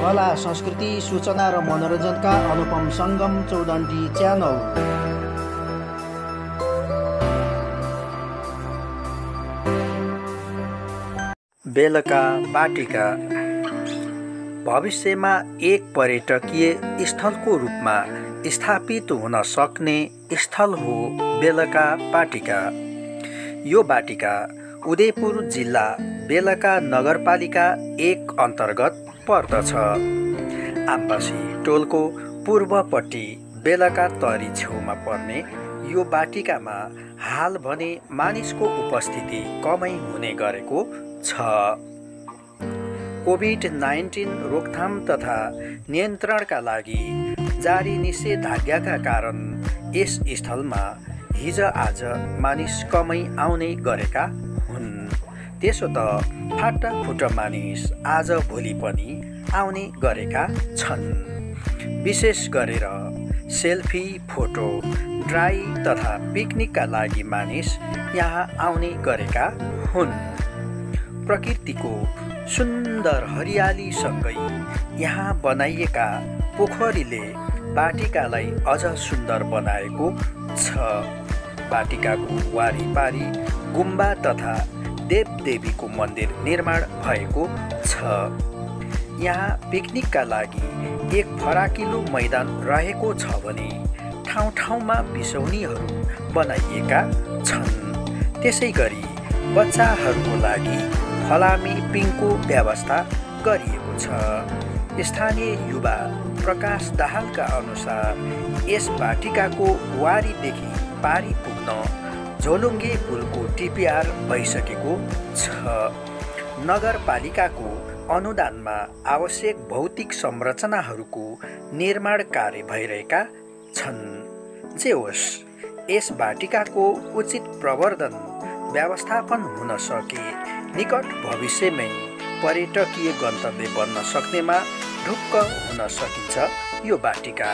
कला संस्कृति सूचना र मनोरञ्जनका अनुपम सङ्गम चौदण्डी च्यानल। बेलका बाटिका। भविष्यमा एक पर्यटकीय स्थलको रूपमा स्थापित हुन सक्ने स्थल हो बेलका बाटिका। यो बाटिका उदयपुर जिल्ला बेलका नगरपालिका एक अन्तर्गत पर्दछ। आम्बासी टोलको पूर्वपट्टि बेलका तरी छेउमा पर्ने यो बाटिकामा हाल भने मानिसको उपस्थिति कमै हुने गरेको छ। कोभिड नाइन्टिन रोकथाम तथा नियन्त्रणका लागि जारी निषेधाज्ञाका कारण यस स्थलमा हिज आज मानिस कमै आउने गरेका त्यसो त फाटाफुट मानिस आज भोलि पनि आउने गरेका छन्। विशेष गरेर सेल्फी फोटो ड्राई तथा पिकनिकका लागि मानिस यहाँ आउने गरेका हुन्। प्रकृतिको सुन्दर हरियालीसँगै यहाँ बनाइएका पोखरीले बाटिकालाई अझ सुन्दर बनाएको छ। बाटिकाको वारिपारी गुम्बा तथा देवदेवीको मन्दिर निर्माण भएको छ। यहाँ पिकनिकका लागि एक फराकिलो मैदान रहेको छ भने ठाउँ ठाउँमा बिसौनीहरू बनाइएका छन्। त्यसै गरी बच्चाहरूको लागि फलामी पिङको व्यवस्था गरिएको छ। स्थानीय युवा प्रकाश दाहालका अनुसार यस बाटिकाको वारीदेखि पारी पुग्न झोलुङ्गे पुलको टिपिआर भइसकेको छ। नगरपालिकाको अनुदानमा आवश्यक भौतिक संरचनाहरूको निर्माण कार्य भइरहेका छन्। जे होस् यस बाटिकाको उचित प्रवर्धन व्यवस्थापन हुन सके। निकट भविष्यमै पर्यटकीय गन्तव्य बन्न सक्नेमा ढुक्क हुन सकिन्छ यो बाटिका।